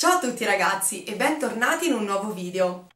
Ciao a tutti ragazzi e bentornati in un nuovo video.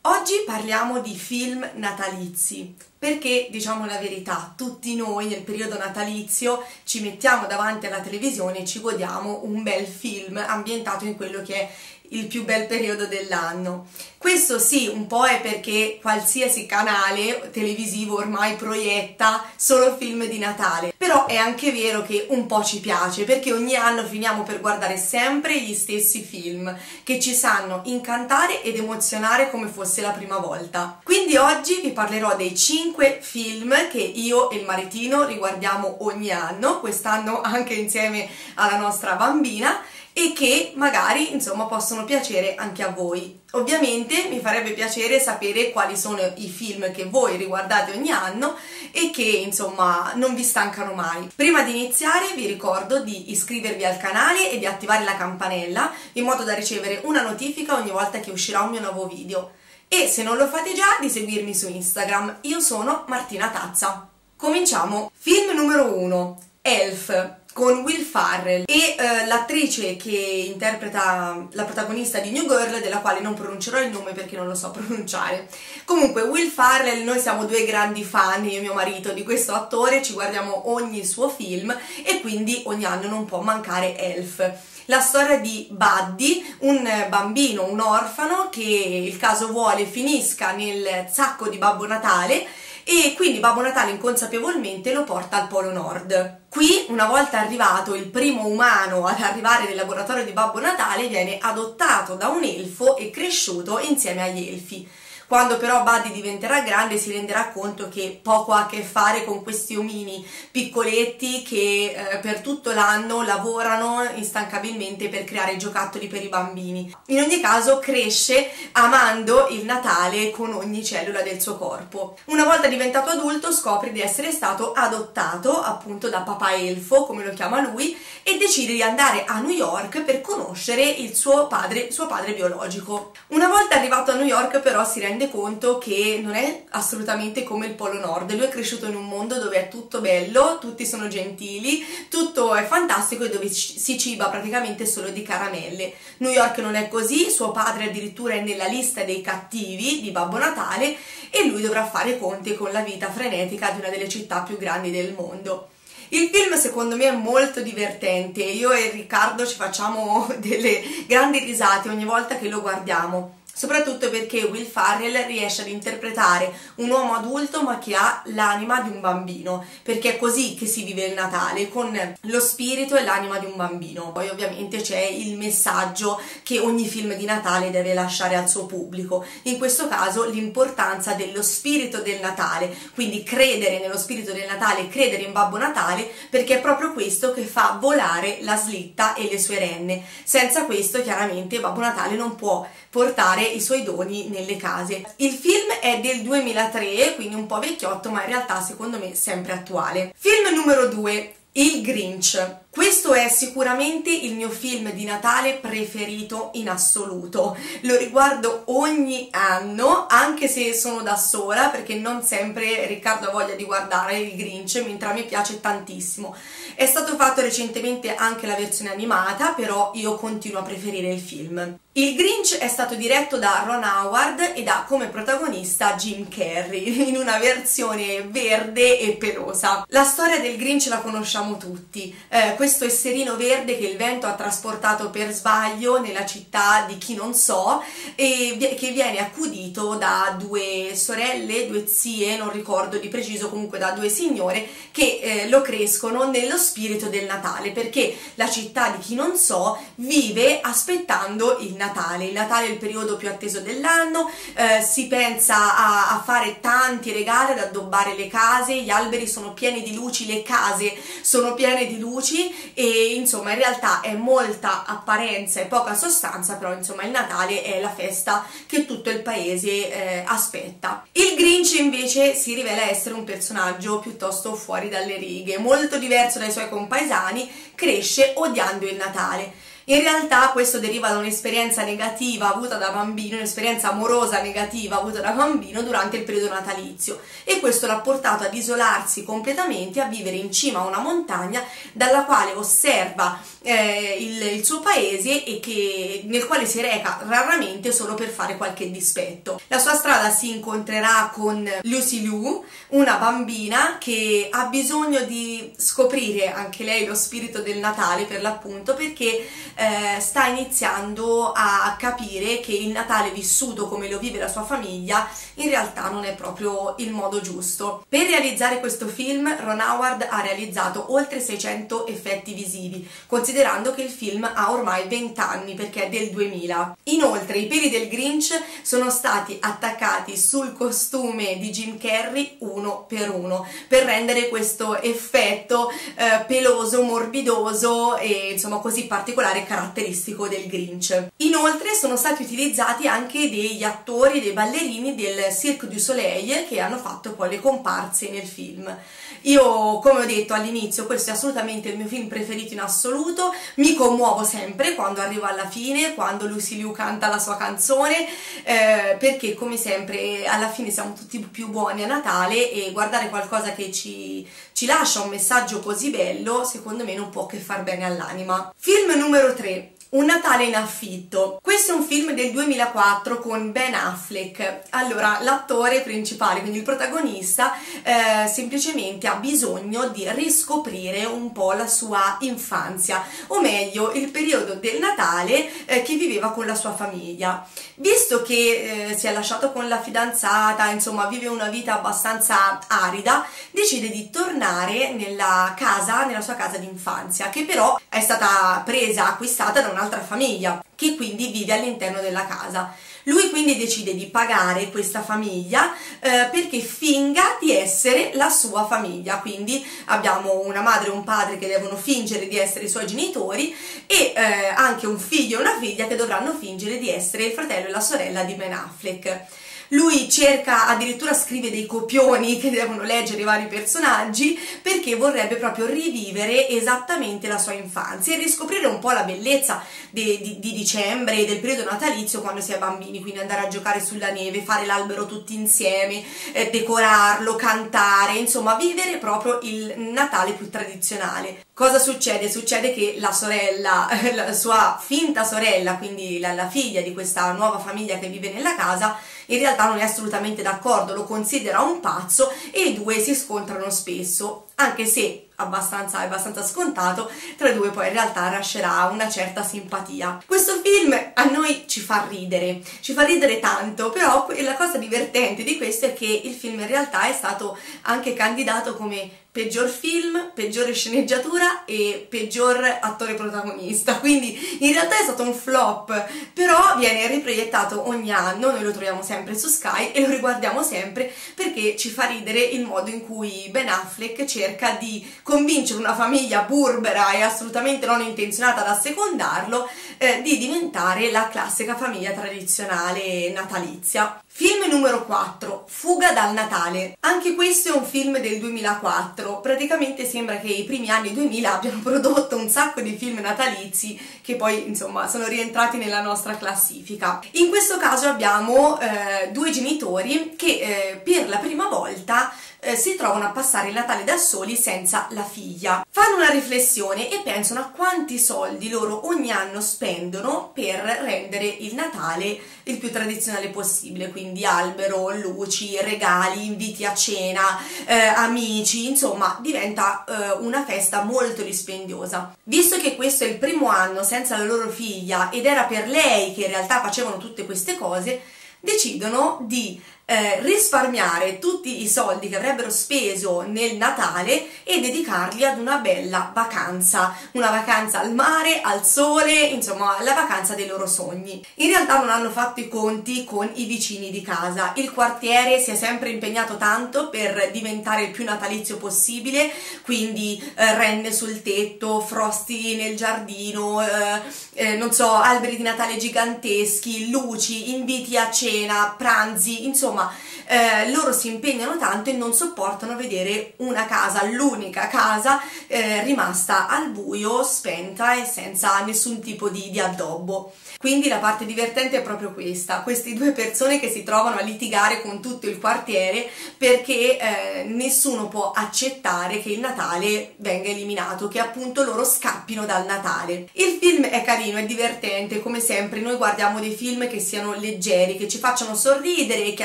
Oggi parliamo di film natalizi perché, diciamo la verità, tutti noi nel periodo natalizio ci mettiamo davanti alla televisione e ci godiamo un bel film ambientato in quello che è il più bel periodo dell'anno. Questo sì, un po' è perché qualsiasi canale televisivo ormai proietta solo film di Natale, però è anche vero che un po' ci piace perché ogni anno finiamo per guardare sempre gli stessi film che ci sanno incantare ed emozionare come fosse la prima volta. Quindi oggi vi parlerò dei 5 film che io e il maritino riguardiamo ogni anno, quest'anno anche insieme alla nostra bambina e che magari insomma possono piacere anche a voi. Ovviamente mi farebbe piacere sapere quali sono i film che voi riguardate ogni anno e che insomma non vi stancano mai. Prima di iniziare vi ricordo di iscrivervi al canale e di attivare la campanella in modo da ricevere una notifica ogni volta che uscirà un mio nuovo video. E se non lo fate già di seguirmi su Instagram, io sono Martina Tazza. Cominciamo! Film numero 1, Elf con Will Farrell e uh, l'attrice che interpreta la protagonista di New Girl della quale non pronuncerò il nome perché non lo so pronunciare. Comunque Will Farrell noi siamo due grandi fan io e mio marito di questo attore ci guardiamo ogni suo film e quindi ogni anno non può mancare Elf la storia di Buddy, un bambino, un orfano che il caso vuole finisca nel sacco di Babbo Natale e quindi Babbo Natale inconsapevolmente lo porta al Polo Nord. Qui, una volta arrivato il primo umano ad arrivare nel laboratorio di Babbo Natale, viene adottato da un elfo e cresciuto insieme agli elfi. Quando però Buddy diventerà grande si renderà conto che poco ha a che fare con questi omini piccoletti che eh, per tutto l'anno lavorano instancabilmente per creare giocattoli per i bambini. In ogni caso cresce amando il Natale con ogni cellula del suo corpo. Una volta diventato adulto scopre di essere stato adottato appunto da papà elfo, come lo chiama lui, e decide di andare a New York per conoscere il suo padre, suo padre biologico. Una volta arrivato a New York però si rende rende conto che non è assolutamente come il Polo Nord, lui è cresciuto in un mondo dove è tutto bello, tutti sono gentili, tutto è fantastico e dove si ciba praticamente solo di caramelle. New York non è così, suo padre addirittura è nella lista dei cattivi di Babbo Natale e lui dovrà fare conti con la vita frenetica di una delle città più grandi del mondo. Il film secondo me è molto divertente, io e Riccardo ci facciamo delle grandi risate ogni volta che lo guardiamo soprattutto perché Will Farrell riesce ad interpretare un uomo adulto ma che ha l'anima di un bambino, perché è così che si vive il Natale, con lo spirito e l'anima di un bambino. Poi ovviamente c'è il messaggio che ogni film di Natale deve lasciare al suo pubblico, in questo caso l'importanza dello spirito del Natale, quindi credere nello spirito del Natale, credere in Babbo Natale, perché è proprio questo che fa volare la slitta e le sue renne. Senza questo chiaramente Babbo Natale non può portare i suoi doni nelle case. Il film è del 2003, quindi un po' vecchiotto, ma in realtà secondo me sempre attuale. Film numero 2, Il Grinch. Questo è sicuramente il mio film di Natale preferito in assoluto. Lo riguardo ogni anno, anche se sono da sola, perché non sempre Riccardo ha voglia di guardare il Grinch, mentre a me piace tantissimo. È stato fatto recentemente anche la versione animata, però io continuo a preferire il film. Il Grinch è stato diretto da Ron Howard ed ha come protagonista Jim Carrey in una versione verde e pelosa. La storia del Grinch la conosciamo tutti. Eh, questo esserino verde che il vento ha trasportato per sbaglio nella città di chi non so e che viene accudito da due sorelle, due zie, non ricordo di preciso, comunque da due signore che eh, lo crescono nello spirito del Natale perché la città di chi non so vive aspettando il Natale. Il Natale è il periodo più atteso dell'anno, eh, si pensa a, a, fare tanti regali, ad addobbare le case, gli alberi sono pieni di luci, le case sono piene di luci e insomma in realtà è molta apparenza e poca sostanza, però insomma il Natale è la festa che tutto il paese eh, aspetta. Il Grinch invece si rivela essere un personaggio piuttosto fuori dalle righe, molto diverso dai suoi compaesani, cresce odiando il Natale In realtà questo deriva da un'esperienza negativa avuta da bambino, un'esperienza amorosa negativa avuta da bambino durante il periodo natalizio e questo l'ha portato ad isolarsi completamente, a vivere in cima a una montagna dalla quale osserva eh, il, il, suo paese e che, nel quale si reca raramente solo per fare qualche dispetto. La sua strada si incontrerà con Lucy Liu, una bambina che ha bisogno di scoprire anche lei lo spirito del Natale per l'appunto perché eh, sta iniziando a capire che il Natale vissuto come lo vive la sua famiglia in realtà non è proprio il modo giusto. Per realizzare questo film Ron Howard ha realizzato oltre 600 effetti visivi, considerando che il film ha ormai 20 anni perché è del 2000. Inoltre i peli del Grinch sono stati attaccati sul costume di Jim Carrey uno per uno per rendere questo effetto eh, peloso, morbidoso e insomma così particolare caratteristico del Grinch. Inoltre sono stati utilizzati anche degli attori, dei ballerini del Cirque du Soleil che hanno fatto poi le comparse nel film. Io, come ho detto all'inizio, questo è assolutamente il mio film preferito in assoluto, mi commuovo sempre quando arrivo alla fine, quando Lucy Liu canta la sua canzone, eh, perché come sempre alla fine siamo tutti più buoni a Natale e guardare qualcosa che ci, ci lascia un messaggio così bello, secondo me non può che far bene all'anima. Film numero 3, un Natale in affitto. Questo è un film del 2004 con Ben Affleck. Allora, l'attore principale, quindi il protagonista, eh, semplicemente ha bisogno di riscoprire un po' la sua infanzia, o meglio, il periodo del Natale eh, che viveva con la sua famiglia. Visto che eh, si è lasciato con la fidanzata, insomma, vive una vita abbastanza arida, decide di tornare nella casa, nella sua casa d'infanzia, che però è stata presa, acquistata da una un'altra famiglia che quindi vive all'interno della casa. Lui quindi decide di pagare questa famiglia eh, perché finga di essere la sua famiglia, quindi abbiamo una madre e un padre che devono fingere di essere i suoi genitori e eh, anche un figlio e una figlia che dovranno fingere di essere il fratello e la sorella di Ben Affleck. Lui cerca, addirittura scrive dei copioni che devono leggere i vari personaggi perché vorrebbe proprio rivivere esattamente la sua infanzia e riscoprire un po' la bellezza di, di, di dicembre e del periodo natalizio quando si è bambini, quindi andare a giocare sulla neve, fare l'albero tutti insieme, eh, decorarlo, cantare, insomma vivere proprio il Natale più tradizionale. Cosa succede? Succede che la sorella, la sua finta sorella, quindi la, la figlia di questa nuova famiglia che vive nella casa, in realtà non è assolutamente d'accordo, lo considera un pazzo e i due si scontrano spesso, anche se abbastanza, abbastanza scontato, tra i due poi in realtà nascerà una certa simpatia. Questo film a noi ci fa ridere, ci fa ridere tanto, però la cosa divertente di questo è che il film in realtà è stato anche candidato come peggior film, peggiore sceneggiatura e peggior attore protagonista, quindi in realtà è stato un flop, però viene riproiettato ogni anno, noi lo troviamo sempre su Sky e lo riguardiamo sempre perché ci fa ridere il modo in cui Ben Affleck cerca di convincere una famiglia burbera e assolutamente non intenzionata ad assecondarlo eh, di diventare la classica famiglia tradizionale natalizia. Film numero 4, Fuga dal Natale. Anche questo è un film del 2004. Praticamente sembra che i primi anni 2000 abbiano prodotto un sacco di film natalizi che poi insomma sono rientrati nella nostra classifica. In questo caso abbiamo eh, due genitori che eh, per la prima volta eh, si trovano a passare il Natale da soli senza la figlia. Fanno una riflessione e pensano a quanti soldi loro ogni anno spendono per rendere il Natale il più tradizionale possibile, quindi albero, luci, regali, inviti a cena, eh, amici, insomma diventa eh, una festa molto dispendiosa. Visto che questo è il primo anno senza la loro figlia ed era per lei che in realtà facevano tutte queste cose, decidono di eh, risparmiare tutti i soldi che avrebbero speso nel Natale e dedicarli ad una bella vacanza, una vacanza al mare, al sole, insomma la vacanza dei loro sogni. In realtà non hanno fatto i conti con i vicini di casa, il quartiere si è sempre impegnato tanto per diventare il più natalizio possibile, quindi eh, renne sul tetto, frosti nel giardino, eh, eh non so, alberi di Natale giganteschi, luci, inviti a cena, pranzi, insomma insomma eh, loro si impegnano tanto e non sopportano vedere una casa, l'unica casa eh, rimasta al buio, spenta e senza nessun tipo di, di addobbo. Quindi la parte divertente è proprio questa, queste due persone che si trovano a litigare con tutto il quartiere perché eh, nessuno può accettare che il Natale venga eliminato, che appunto loro scappino dal Natale. Il film è carino, è divertente, come sempre noi guardiamo dei film che siano leggeri, che ci facciano sorridere e che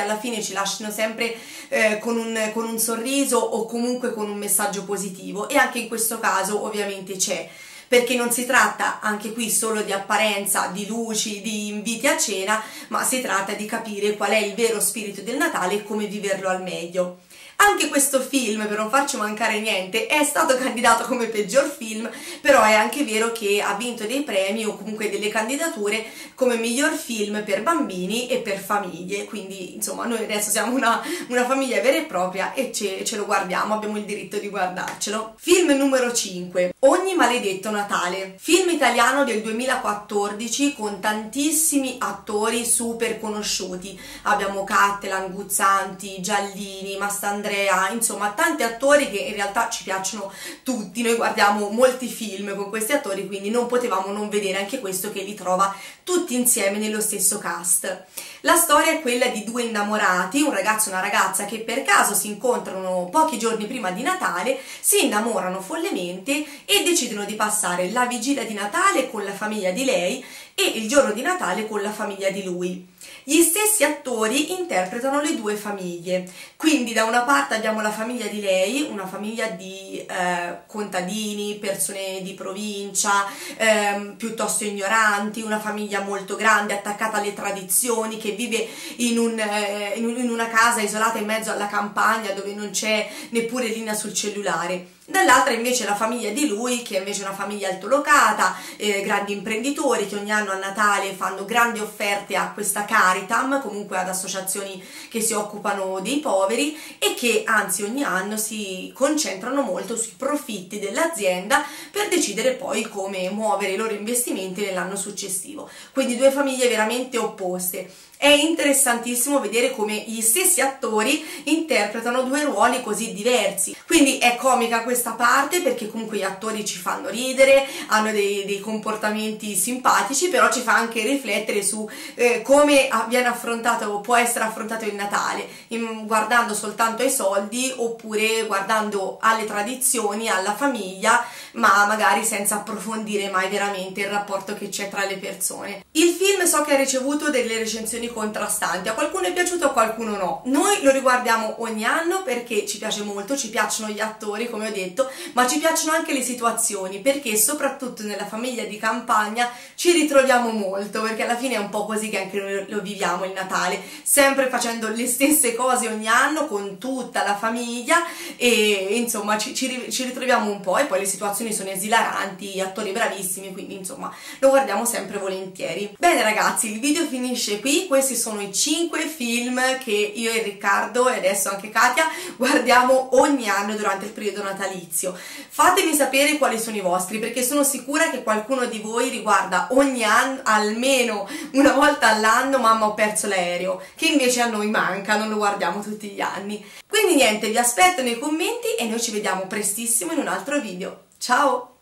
alla fine ci lasciano sempre eh, con, un, con un sorriso o comunque con un messaggio positivo e anche in questo caso ovviamente c'è perché non si tratta anche qui solo di apparenza, di luci, di inviti a cena, ma si tratta di capire qual è il vero spirito del Natale e come viverlo al meglio. Anche questo film, per non farci mancare niente, è stato candidato come peggior film, però è anche vero che ha vinto dei premi o comunque delle candidature come miglior film per bambini e per famiglie, quindi insomma noi adesso siamo una, una famiglia vera e propria e ce, ce lo guardiamo, abbiamo il diritto di guardarcelo. Film numero 5, Ogni maledetto Natale, film italiano del 2014 con tantissimi attori super conosciuti, abbiamo Cattelan, Guzzanti, Giallini, Mastandrea, Andrea, insomma tanti attori che in realtà ci piacciono tutti, noi guardiamo molti film con questi attori quindi non potevamo non vedere anche questo che li trova tutti insieme nello stesso cast. La storia è quella di due innamorati, un ragazzo e una ragazza che per caso si incontrano pochi giorni prima di Natale, si innamorano follemente e decidono di passare la vigilia di Natale con la famiglia di lei e il giorno di Natale con la famiglia di lui. Gli stessi attori interpretano le due famiglie, quindi da una parte abbiamo la famiglia di lei, una famiglia di eh, contadini, persone di provincia, eh, piuttosto ignoranti, una famiglia molto grande, attaccata alle tradizioni, che vive in, un, eh, in una casa isolata in mezzo alla campagna dove non c'è neppure linea sul cellulare dall'altra invece la famiglia di lui che è invece una famiglia altolocata, eh, grandi imprenditori che ogni anno a Natale fanno grandi offerte a questa Caritam, comunque ad associazioni che si occupano dei poveri e che anzi ogni anno si concentrano molto sui profitti dell'azienda per decidere poi come muovere i loro investimenti nell'anno successivo. Quindi due famiglie veramente opposte è interessantissimo vedere come gli stessi attori interpretano due ruoli così diversi. Quindi è comica questa parte perché comunque gli attori ci fanno ridere, hanno dei, dei comportamenti simpatici, però ci fa anche riflettere su eh, come viene affrontato o può essere affrontato il Natale, in, guardando soltanto ai soldi oppure guardando alle tradizioni, alla famiglia, ma magari senza approfondire mai veramente il rapporto che c'è tra le persone. Il film so che ha ricevuto delle recensioni contrastanti, a qualcuno è piaciuto, a qualcuno no. Noi lo riguardiamo ogni anno perché ci piace molto, ci piacciono gli attori, come ho detto, ma ci piacciono anche le situazioni, perché soprattutto nella famiglia di campagna ci ritroviamo molto, perché alla fine è un po' così che anche noi lo viviamo il Natale, sempre facendo le stesse cose ogni anno con tutta la famiglia e insomma ci, ci, ci ritroviamo un po' e poi le situazioni sono esilaranti, attori bravissimi, quindi insomma lo guardiamo sempre volentieri. Bene ragazzi, il video finisce qui, questi sono i 5 film che io e Riccardo e adesso anche Katia guardiamo ogni anno durante il periodo natalizio. Fatemi sapere quali sono i vostri perché sono sicura che qualcuno di voi riguarda ogni anno, almeno una volta all'anno, mamma ho perso l'aereo, che invece a noi manca, non lo guardiamo tutti gli anni. Quindi niente, vi aspetto nei commenti e noi ci vediamo prestissimo in un altro video. Ciao!